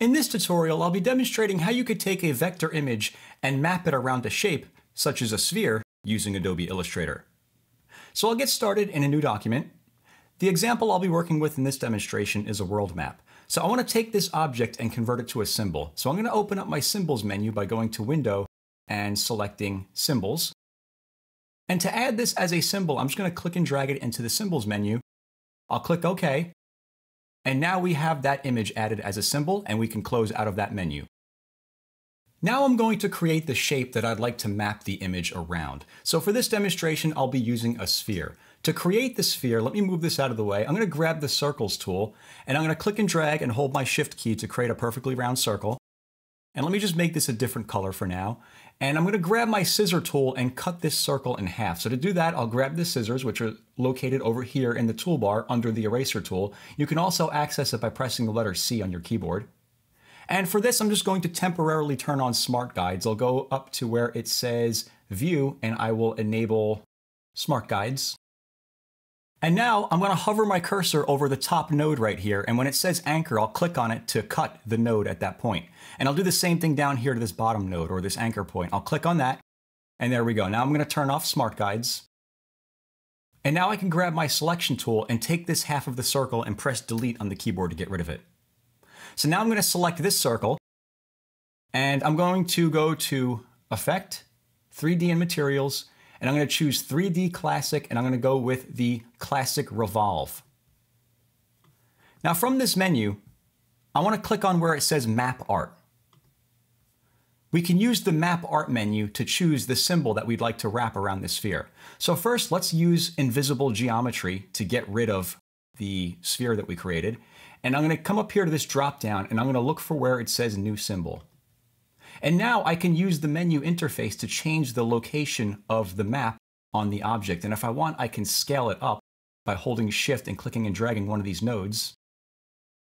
In this tutorial, I'll be demonstrating how you could take a vector image and map it around a shape, such as a sphere, using Adobe Illustrator. So I'll get started in a new document. The example I'll be working with in this demonstration is a world map. So I want to take this object and convert it to a symbol. So I'm going to open up my Symbols menu by going to Window and selecting Symbols. And to add this as a symbol, I'm just going to click and drag it into the Symbols menu. I'll click OK, and now we have that image added as a symbol and we can close out of that menu. Now I'm going to create the shape that I'd like to map the image around. So for this demonstration, I'll be using a sphere. To create the sphere, let me move this out of the way. I'm going to grab the circles tool and I'm going to click and drag and hold my shift key to create a perfectly round circle. And let me just make this a different color for now. And I'm going to grab my scissor tool and cut this circle in half. So to do that, I'll grab the scissors, which are located over here in the toolbar under the eraser tool. You can also access it by pressing the letter C on your keyboard. And for this, I'm just going to temporarily turn on Smart Guides. I'll go up to where it says View, and I will enable Smart Guides. And now I'm going to hover my cursor over the top node right here, and when it says anchor, I'll click on it to cut the node at that point. And I'll do the same thing down here to this bottom node, or this anchor point. I'll click on that, and there we go. Now I'm going to turn off Smart Guides. And now I can grab my selection tool and take this half of the circle and press delete on the keyboard to get rid of it. So now I'm going to select this circle, and I'm going to go to Effect, 3D and Materials, and I'm to choose 3D Classic, and I'm going to go with the Classic Revolve. Now from this menu, I want to click on where it says Map Art. We can use the Map Art menu to choose the symbol that we'd like to wrap around the sphere. So first, let's use Invisible Geometry to get rid of the sphere that we created. And I'm going to come up here to this drop down, and I'm going to look for where it says New Symbol. And now I can use the menu interface to change the location of the map on the object. And if I want, I can scale it up by holding shift and clicking and dragging one of these nodes.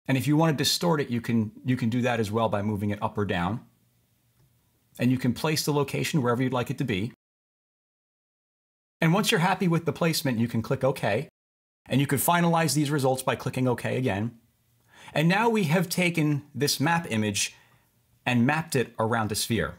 And if you want to distort it, you can, you can do that as well by moving it up or down. And you can place the location wherever you'd like it to be. And once you're happy with the placement, you can click OK. And you can finalize these results by clicking OK again. And now we have taken this map image and mapped it around a sphere.